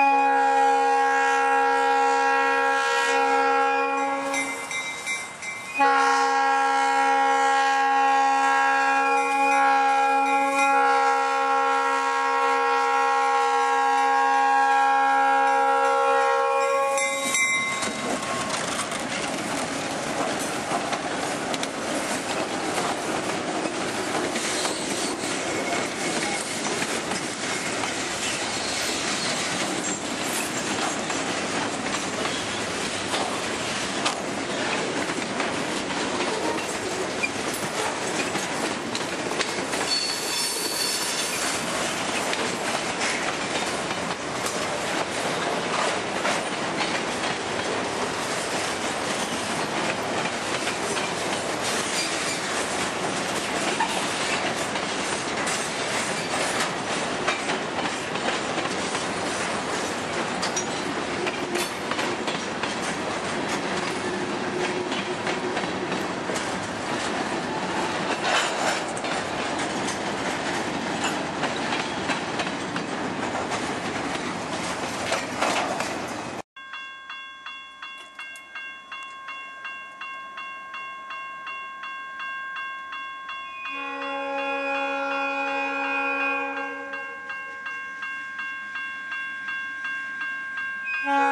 Bye. Yeah.